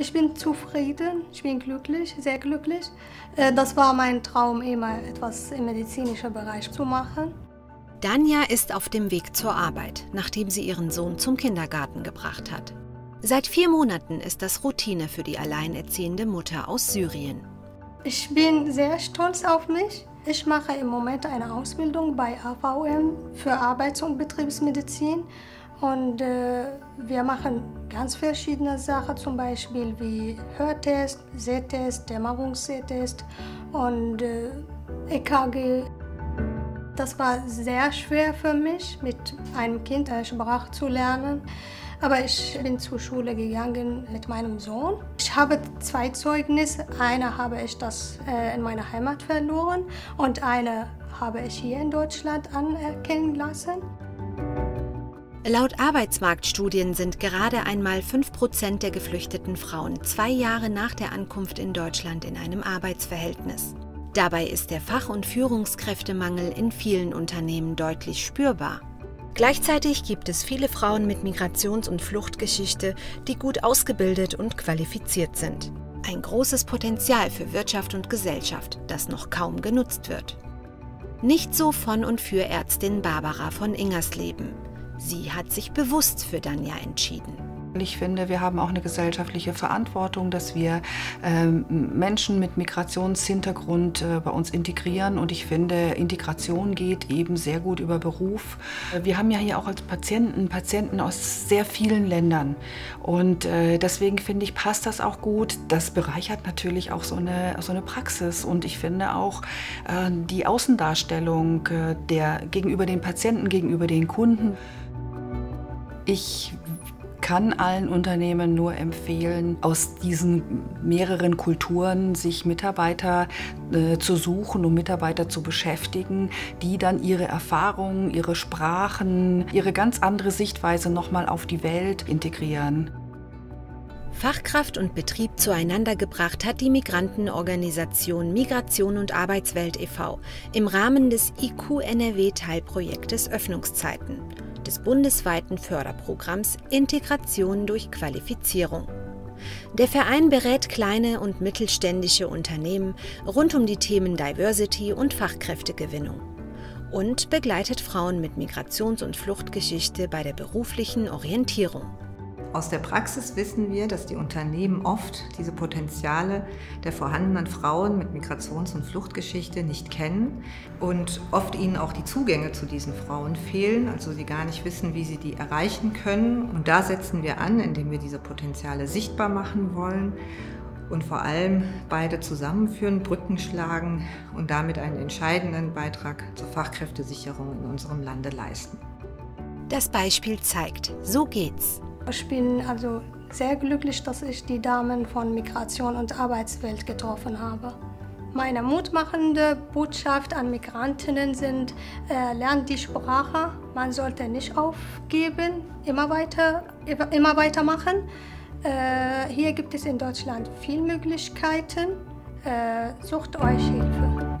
Ich bin zufrieden, ich bin glücklich, sehr glücklich. Äh, das war mein Traum, immer etwas im medizinischen Bereich zu machen. Danja ist auf dem Weg zur Arbeit, nachdem sie ihren Sohn zum Kindergarten gebracht hat. Seit vier Monaten ist das Routine für die alleinerziehende Mutter aus Syrien. Ich bin sehr stolz auf mich. Ich mache im Moment eine Ausbildung bei AVM für Arbeits- und Betriebsmedizin und äh, wir machen ganz verschiedene Sachen, zum Beispiel wie Hörtest, Sehtest, Dämmerungssehtest und äh, EKG. Das war sehr schwer für mich, mit einem Kind eine Sprache zu lernen. Aber ich bin zur Schule gegangen mit meinem Sohn. Ich habe zwei Zeugnisse. Eine habe ich das äh, in meiner Heimat verloren und eine habe ich hier in Deutschland anerkennen lassen. Laut Arbeitsmarktstudien sind gerade einmal 5% der geflüchteten Frauen zwei Jahre nach der Ankunft in Deutschland in einem Arbeitsverhältnis. Dabei ist der Fach- und Führungskräftemangel in vielen Unternehmen deutlich spürbar. Gleichzeitig gibt es viele Frauen mit Migrations- und Fluchtgeschichte, die gut ausgebildet und qualifiziert sind. Ein großes Potenzial für Wirtschaft und Gesellschaft, das noch kaum genutzt wird. Nicht so von und für Ärztin Barbara von Ingersleben. Sie hat sich bewusst für Danja entschieden. Ich finde, wir haben auch eine gesellschaftliche Verantwortung, dass wir ähm, Menschen mit Migrationshintergrund äh, bei uns integrieren. Und ich finde, Integration geht eben sehr gut über Beruf. Wir haben ja hier auch als Patienten Patienten aus sehr vielen Ländern. Und äh, deswegen finde ich, passt das auch gut. Das bereichert natürlich auch so eine, so eine Praxis. Und ich finde auch äh, die Außendarstellung äh, der, gegenüber den Patienten, gegenüber den Kunden. Ich kann allen Unternehmen nur empfehlen, aus diesen mehreren Kulturen sich Mitarbeiter äh, zu suchen und Mitarbeiter zu beschäftigen, die dann ihre Erfahrungen, ihre Sprachen, ihre ganz andere Sichtweise nochmal auf die Welt integrieren. Fachkraft und Betrieb zueinander gebracht hat die Migrantenorganisation Migration und Arbeitswelt e.V. im Rahmen des IQ NRW Teilprojektes Öffnungszeiten des bundesweiten Förderprogramms Integration durch Qualifizierung. Der Verein berät kleine und mittelständische Unternehmen rund um die Themen Diversity und Fachkräftegewinnung und begleitet Frauen mit Migrations- und Fluchtgeschichte bei der beruflichen Orientierung. Aus der Praxis wissen wir, dass die Unternehmen oft diese Potenziale der vorhandenen Frauen mit Migrations- und Fluchtgeschichte nicht kennen und oft ihnen auch die Zugänge zu diesen Frauen fehlen, also sie gar nicht wissen, wie sie die erreichen können. Und da setzen wir an, indem wir diese Potenziale sichtbar machen wollen und vor allem beide zusammenführen, Brücken schlagen und damit einen entscheidenden Beitrag zur Fachkräftesicherung in unserem Lande leisten. Das Beispiel zeigt, so geht's. Ich bin also sehr glücklich, dass ich die Damen von Migration und Arbeitswelt getroffen habe. Meine mutmachende Botschaft an Migrantinnen sind, äh, lernt die Sprache, man sollte nicht aufgeben, immer weiter, immer weitermachen. Äh, hier gibt es in Deutschland viele Möglichkeiten, äh, sucht euch Hilfe.